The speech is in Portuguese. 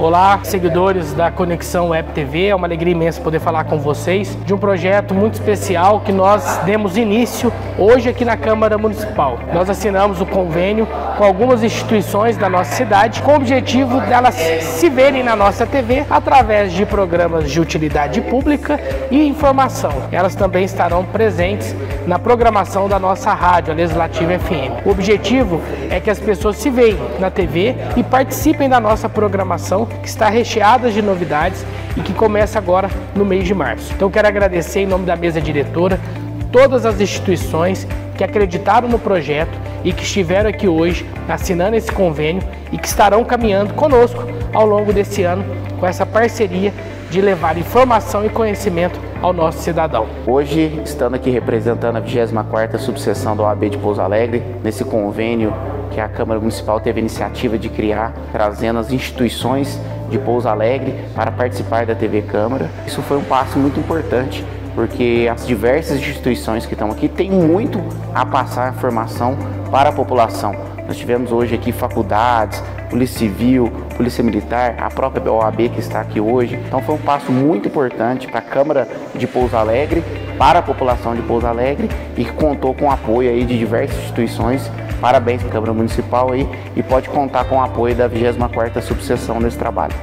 Olá, seguidores da Conexão Web TV. É uma alegria imensa poder falar com vocês de um projeto muito especial que nós demos início hoje aqui na Câmara Municipal. Nós assinamos o convênio com algumas instituições da nossa cidade com o objetivo delas se verem na nossa TV através de programas de utilidade pública e informação. Elas também estarão presentes na programação da nossa rádio, a Legislativa FM. O objetivo é que as pessoas se vejam na TV e participem da nossa programação que está recheada de novidades e que começa agora no mês de março. Então quero agradecer em nome da mesa diretora todas as instituições que acreditaram no projeto e que estiveram aqui hoje assinando esse convênio e que estarão caminhando conosco ao longo desse ano com essa parceria de levar informação e conhecimento ao nosso cidadão. Hoje, estando aqui representando a 24ª subseção da OAB de Pouso Alegre, nesse convênio que a Câmara Municipal teve a iniciativa de criar, trazendo as instituições de Pouso Alegre para participar da TV Câmara. Isso foi um passo muito importante, porque as diversas instituições que estão aqui têm muito a passar informação para a população. Nós tivemos hoje aqui faculdades, Polícia Civil, Polícia Militar, a própria OAB que está aqui hoje. Então foi um passo muito importante para a Câmara de Pouso Alegre, para a população de Pouso Alegre e que contou com o apoio aí de diversas instituições Parabéns para a Câmara Municipal aí e pode contar com o apoio da 24ª subseção nesse trabalho.